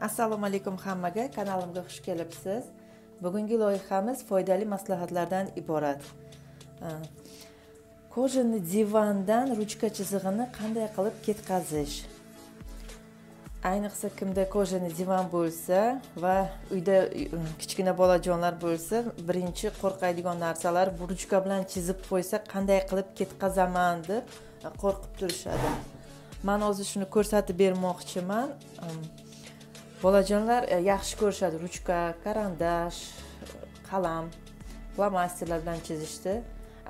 assalomu alaykum hammaga kanalimga xush kelibsiz. Bugungi loyihamiz foydali maslahatlardan iborat. Kojani divandan ruchka chizig'ini qanday qilib ketkazish ayniqsa kimda kojani divan bo'lsa va uyda e, kichkina bolajonlar bo'lsa birinchi qo'rqadigan narsalar bu ruchka bilan chizib qo'ysa qanday qilib ketkazaman deb e, qo'rqib turishadi. Man hozir shuni ko'rsatib bermoqchiman. Bolajonlar e, yaxshi ko'rishadi. Ruchka karandash qalam flomasterlar bilan chizishni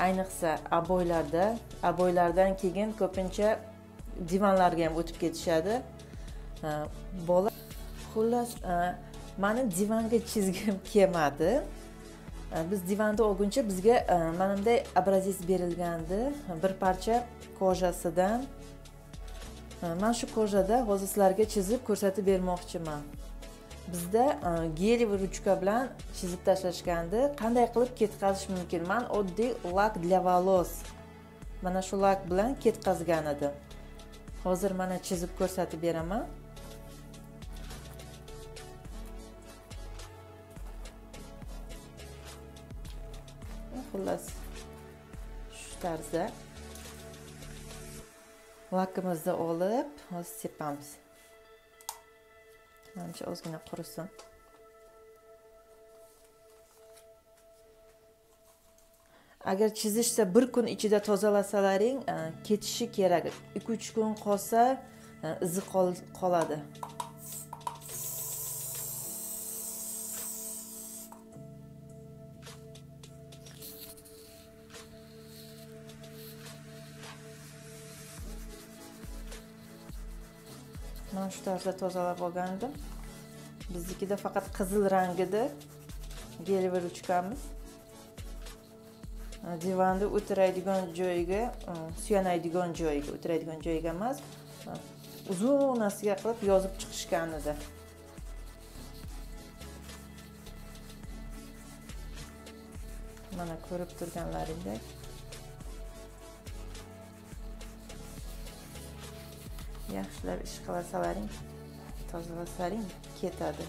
ayniqsa aboylarda aboylardan keyin ko'pincha divanlarga ham o'tib ketishadi. Bola xullas e, mani divanga chizgim kelmadi. E, biz divanda olguncha bizga mana bunday образец berilgandi. Bir parcha kojasidan Э, mana shu kojada hozir sizlarga chizib ko'rsatib bermoqchiman. Bizda e, geliy ruchka bilan chizib tashlashgandi. Qanday qilib ketkazish mumkin? Man oddiy lak для волос. Mana shu lak bilan ketkazgan edim hozir mana chizib ko'rsatib beraman. Xullas shu tarzda. Lakimizni olib hozir sepamiz manimcha ozgina qurisin. Agar chizishsa bir kun ichida tozalasalaring e, ketishi kerak. Ikki uch kun qolsa e, izi qoladi. Mana shu tarzda tozalab olgan edim biznikida faqat qizil rangida gel ruchkamiz divanda o'tiradigan joyiga e, suyanadigan joyiga o'tiradigan joyiga emas e, uzunasiga qilib yozib chiqishgan edi. Mana ko'rib turganlaringdek. Yaxshilab ish qilasalaring tozalasalaring ketadi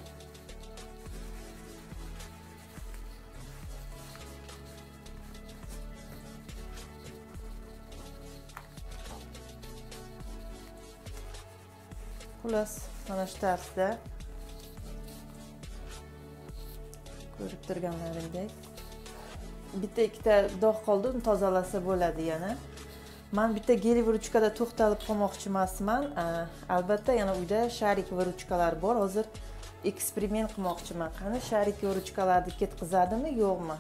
xullas mana shu tarzda ko'rib turganlaringdek bitta ikkita dog' qoldi uni tozalasa bo'ladi yana man bitta gel ruchkada to'xtalib qolmoqchi emasman albatta yana uyda sharik ruchkalar bor. Hozir eksperiment qilmoqchiman. Qani sharik ruchkalarni ketqizadimi? Yo'qmi?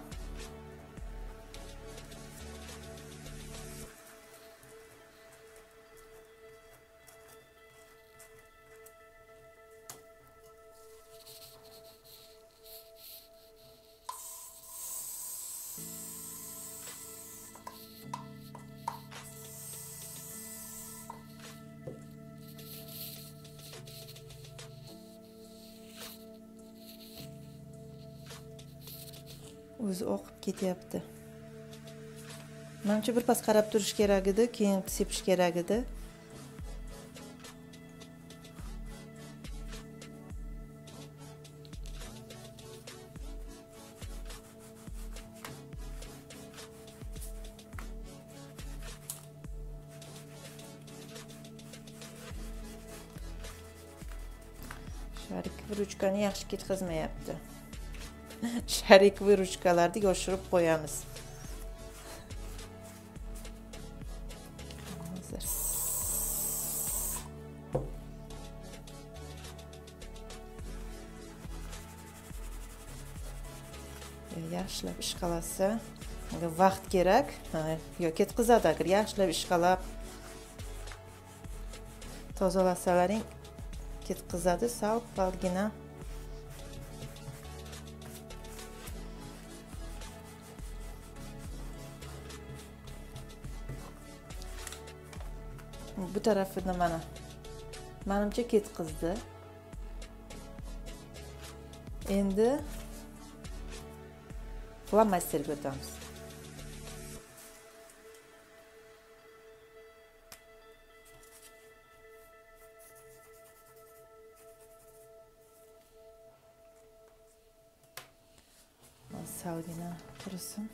O'zi oqib ketyapti. Manimcha birpas qarab turish kerak edi keyin sepish kerak edi. Sharik ruchkani yaxshi ketkazmayapti sharik ruchkalarni yoshirib qo'yamiz e, yaxshilab ishqalasa vaqt kerak. Yo ketqizadi agar yaxshilab ishqalab tozalasalaring ketqizadi sal palgina. bu tarafini mana manimcha ketqizdi endi flomasterga o'tamiz salgina tursin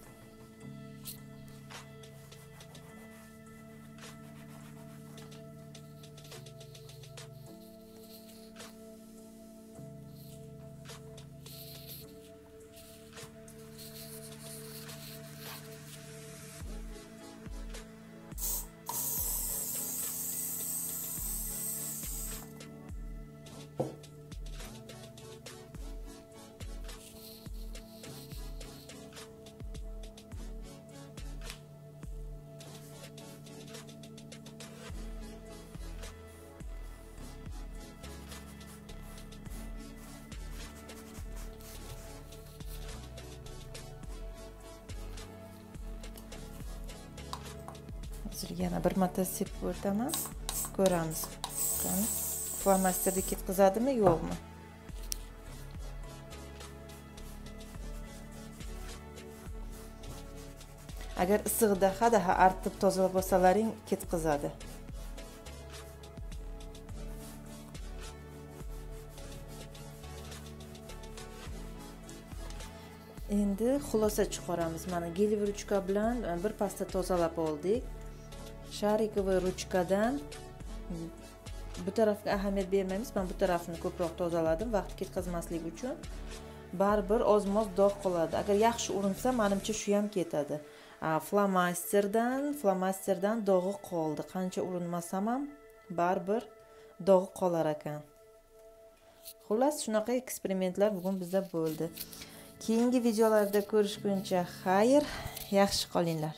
hozir yana bir marta sepib o'taman ko'ramiz. Qani flomasterni ketqizadimi yo'qmi? Agar issig'ida hadaha artib tozalab olsalaring ketqizadi. Endi xulosa chiqaramiz. Mana gel ruchka bilan bir pasta tozalab oldik. Sharikovый ruchkadan bu tarafga ahamiyat bermaymiz. Man bu tarafini ko'proq tozaladim vaqt ketkazmaslik uchun. Baribir oz moz dog' qoladi. Agar yaxshi urinsa manimcha shu ham ketadi. Flomasterdan flomasterdan dog'i qoldi. Qancha urinmasam ham baribir dog'i qolar ekan. Xullas shunaqa eksperimentlar bugun bizda bo'ldi. Keyingi videolarda ko'rishguncha xayr yaxshi qolinglar.